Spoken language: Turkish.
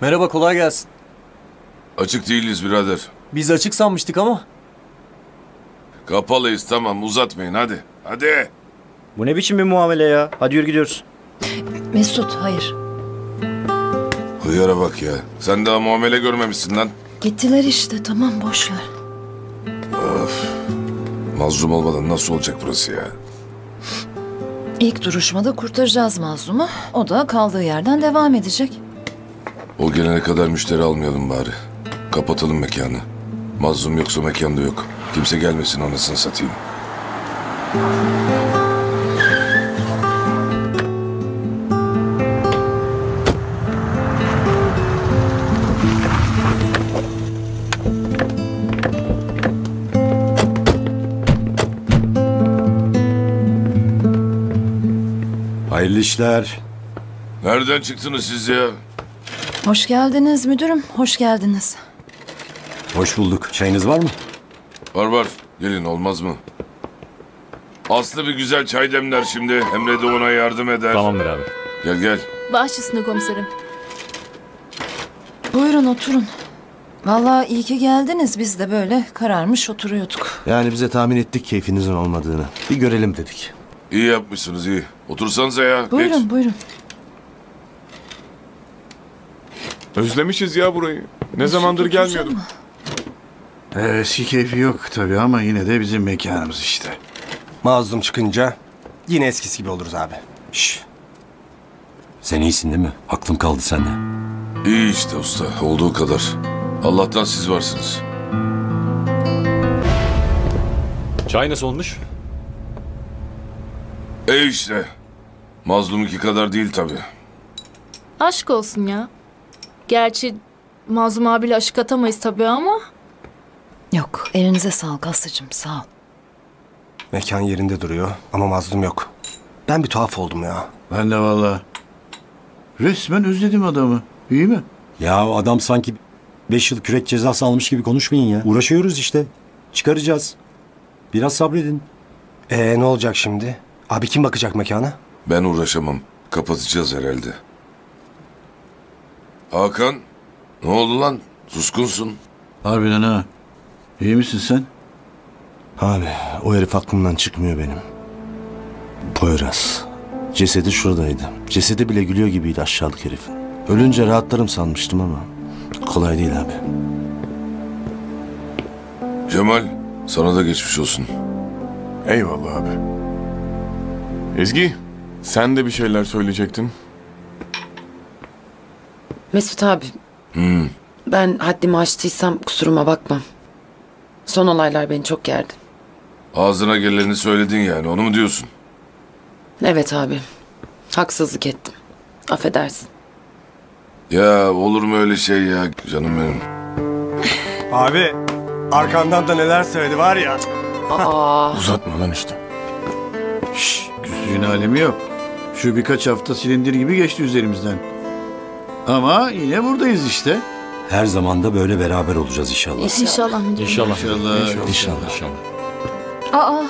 Merhaba kolay gelsin. Açık değiliz birader. Biz açık sanmıştık ama. Kapalıyız tamam uzatmayın hadi. Hadi. Bu ne biçim bir muamele ya? Hadi yürü gidiyoruz. Mesut hayır. Hıyara bak ya. Sen daha muamele görmemişsin lan. Gittiler işte tamam boş ver. Mazlum olmadan nasıl olacak burası ya? İlk duruşmada kurtaracağız mazlumu. O da kaldığı yerden devam edecek. O gelene kadar müşteri almayalım bari. Kapatalım mekanı. Mazlum yoksa mekanda yok. Kimse gelmesin anasını satayım. Hayırlı işler. Nereden çıktınız siz ya? Hoş geldiniz müdürüm, hoş geldiniz. Hoş bulduk. Çayınız var mı? Var var. Gelin olmaz mı? Aslı bir güzel çay demler şimdi. Emre de ona yardım eder. Tamamdır abi. Gel gel. Baş üstüne komiserim. Buyurun oturun. Vallahi iyi ki geldiniz. Biz de böyle kararmış oturuyorduk. Yani bize tahmin ettik keyfinizin olmadığını. Bir görelim dedik. İyi yapmışsınız iyi. Otursanıza ya. Buyurun Geç. buyurun. Özlemişiz ya burayı. Ne zamandır mı? Ee, Eski keyfi yok tabii ama yine de bizim mekanımız işte. Mazlum çıkınca yine eskisi gibi oluruz abi. Şş. Sen iyisin değil mi? Aklım kaldı sende. İyi işte usta. Olduğu kadar. Allah'tan siz varsınız. Çay nasıl olmuş? E işte. Mazlum iki kadar değil tabii. Aşk olsun ya. Gerçi Mazlum abiyle aşık atamayız tabii ama. Yok elinize sağlık Aslı'cığım sağ ol. Mekan yerinde duruyor ama mazlum yok. Ben bir tuhaf oldum ya. Ben de valla. Resmen özledim adamı. İyi mi? Ya adam sanki 5 yıl kürek cezası almış gibi konuşmayın ya. Uğraşıyoruz işte. Çıkaracağız. Biraz sabredin. Ee ne olacak şimdi? Abi kim bakacak mekana? Ben uğraşamam. Kapatacağız herhalde. Hakan. Ne oldu lan? Suskunsun. Harbiden ha. İyi misin sen? Abi o herif aklımdan çıkmıyor benim. Poyraz. Cesedi şuradaydı. Cesedi bile gülüyor gibiydi aşağılık herif. Ölünce rahatlarım sanmıştım ama kolay değil abi. Cemal. Sana da geçmiş olsun. Eyvallah abi. Ezgi, sen de bir şeyler söyleyecektin. Mesut abi. Ben haddimi aştıysam kusuruma bakma. Son olaylar beni çok gerdi. Ağzına geleni söyledin yani. Onu mu diyorsun? Evet abi. Haksızlık ettim. Affedersin. Ya olur mu öyle şey ya? Canım benim. Abi arkandan da neler söyledi var ya. Aa, Uzatma lan işte. Küslüğün alemi yok. Şu birkaç hafta silindir gibi geçti üzerimizden. Ama yine buradayız işte. Her zaman da böyle beraber olacağız inşallah. İnşallah. İnşallah. İnşallah. İnşallah. İnşallah. Aa